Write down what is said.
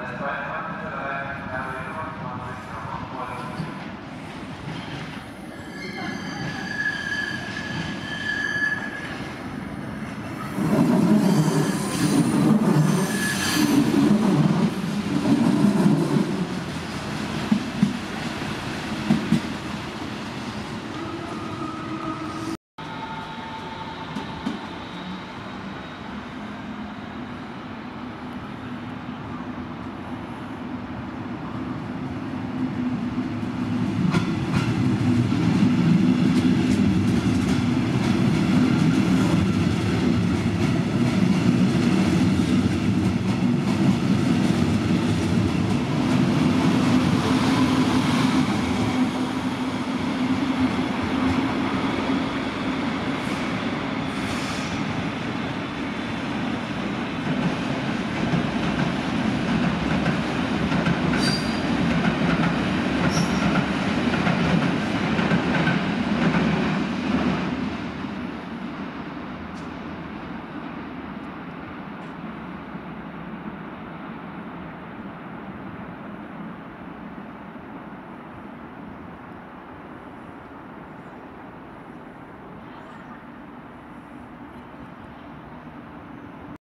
That's right.